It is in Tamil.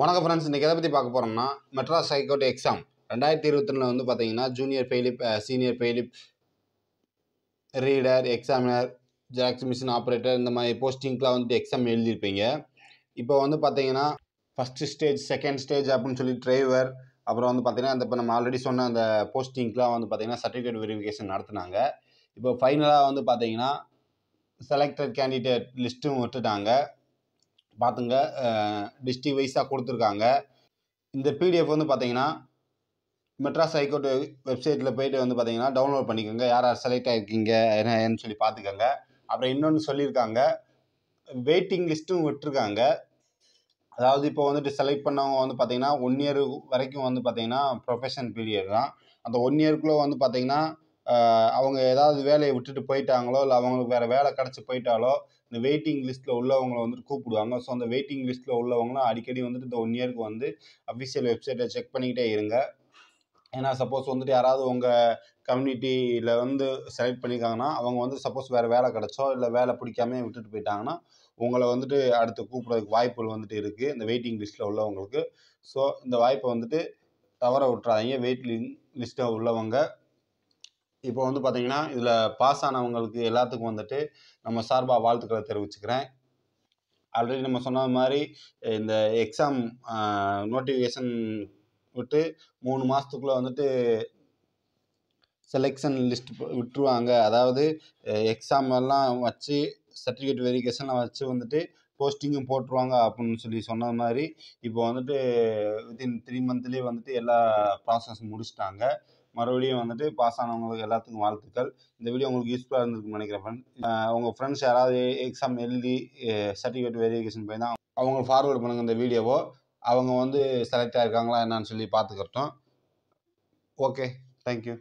வணக்கம் ஃப்ரெண்ட்ஸ் இன்றைக்கி எதை பற்றி பார்க்க போகிறோம்னா மெட்ராஸ் ஹைகோர்ட் எக்ஸாம் ரெண்டாயிரத்தி இருபத்தி வந்து பார்த்தீங்கன்னா junior bailiff senior bailiff reader examiner xerox machine operator இந்த மாதிரி போஸ்டிங்க்கெலாம் வந்துட்டு எக்ஸாம் எழுதியிருப்பீங்க. இப்போ வந்து பார்த்தீங்கன்னா ஃபஸ்ட்டு ஸ்டேஜ் செகண்ட் ஸ்டேஜ் அப்படின்னு சொல்லி டிரைவர் அப்புறம் வந்து பார்த்தீங்கன்னா அந்த இப்போ நம்ம ஆல்ரெடி சொன்ன அந்த போஸ்டிங்க்கெலாம் வந்து பார்த்தீங்கன்னா சர்டிஃபிகேட் வெரிஃபிகேஷன் நடத்துனாங்க. இப்போ ஃபைனலாக வந்து பார்த்தீங்கன்னா செலக்டட் கேண்டிடேட் லிஸ்ட்டும் விட்டுட்டாங்க. பார்த்துங்க டிஸ்ட்ரிக் வைஸாக கொடுத்துருக்காங்க. இந்த பிடிஎஃப் வந்து பார்த்தீங்கன்னா மெட்ராஸ் ஹைகோர்ட் வெப்சைட்டில் போயிட்டு வந்து பார்த்தீங்கன்னா டவுன்லோட் பண்ணிக்கோங்க. யார் யார் செலக்ட் ஆகிருக்கீங்க என்னன்னு சொல்லி பார்த்துக்கோங்க அப்புறம் இன்னொன்று சொல்லியிருக்காங்க. வெயிட்டிங் லிஸ்ட்டும் விட்டுருக்காங்க. அதாவது இப்போ வந்துட்டு செலக்ட் பண்ணவங்க வந்து பார்த்தீங்கன்னா ஒன் இயர் வரைக்கும் வந்து பார்த்தீங்கன்னா ப்ரொஃபஷன் பீரியட் தான். அந்த ஒன் இயர்க்குள்ளே வந்து பார்த்தீங்கன்னா அவங்க ஏதாவது வேலையை விட்டுட்டு போயிட்டாங்களோ இல்லை அவங்களுக்கு வேறு வேலை கிடச்சி போயிட்டாலோ இந்த வெயிட்டிங் லிஸ்ட்டில் உள்ளவங்களை வந்துட்டு கூப்பிடுவாங்க. ஸோ அந்த வெயிட்டிங் லிஸ்ட்டில் உள்ளவங்களும் அடிக்கடி வந்துட்டு இந்த ஒன் இயருக்கு வந்து அஃபிஷியல் வெப்சைட்டை செக் பண்ணிக்கிட்டே இருங்க. ஏன்னா சப்போஸ் வந்துட்டு யாராவது உங்கள் கம்யூனிட்டியில் வந்து செலக்ட் பண்ணியிருக்காங்கன்னா அவங்க வந்து சப்போஸ் வேறு வேலை கிடச்சோ இல்லை வேலை பிடிக்காம விட்டுட்டு போயிட்டாங்கன்னா உங்களை வந்துட்டு அடுத்து கூப்பிட்றதுக்கு வாய்ப்புகள் வந்துட்டு இருக்குது இந்த வெயிட்டிங் லிஸ்ட்டில் உள்ளவங்களுக்கு. ஸோ இந்த வாய்ப்பை வந்துட்டு தவற விட்றாதீங்க வெயிட்டிங் லிஸ்ட்டில் உள்ளவங்க இப்போ வந்து பார்த்தீங்கன்னா இதில் பாஸ் ஆனவங்களுக்கு எல்லாத்துக்கும் வந்துட்டு நம்ம சார்பாக வாழ்த்துக்களை தெரிவிச்சுக்கிறேன். ஆல்ரெடி நம்ம சொன்ன மாதிரி இந்த எக்ஸாம் நோட்டிஃபிகேஷன் விட்டு மூணு மாதத்துக்குள்ளே வந்துட்டு செலெக்ஷன் லிஸ்ட் விட்டுருவாங்க. அதாவது எக்ஸாம் எல்லாம் வச்சு சர்டிஃபிகேட் வெரிஃபிகேஷன்லாம் வச்சு வந்துட்டு போஸ்டிங்கும் போட்டுருவாங்க அப்படின்னு சொல்லி சொன்ன மாதிரி இப்போ வந்துட்டு வித்தின் த்ரீ மந்த்லேயே வந்துட்டு எல்லா ப்ராசஸ் முடிச்சிட்டாங்க. மறுபடியும் வந்துட்டு பாஸ் ஆனவங்களுக்கு எல்லாத்துக்கும் வாழ்த்துக்கள். இந்த வீடியோ உங்களுக்கு யூஸ்ஃபுல்லாக இருந்திருக்குன்னு நினைக்கிறேன் ஃப்ரெண்ட் உங்கள் ஃப்ரெண்ட்ஸ் யாராவது எக்ஸாம் எழுதி சர்டிஃபிகேட் வெரிஃபிகேஷன் போய் தான் அவங்க ஃபார்வேர்டு பண்ணுங்கள் இந்த வீடியோவோ அவங்க வந்து செலக்ட் ஆகிருக்காங்களா என்னன்னு சொல்லி பார்த்துக்கிறட்டும் ஓகே தேங்க்யூ